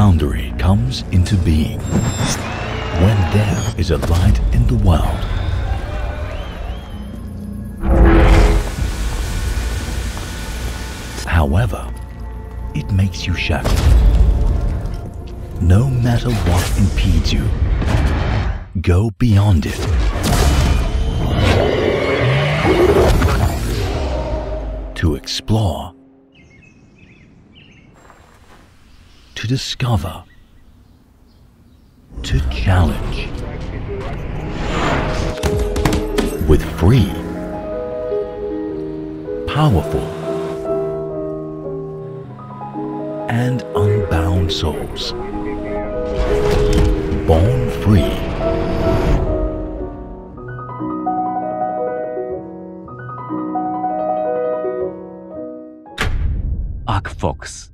boundary comes into being when there is a light in the world. However, it makes you shattered. No matter what impedes you, go beyond it. To explore, to discover, to challenge. With free, powerful, and unbound souls. Born free. Arcfox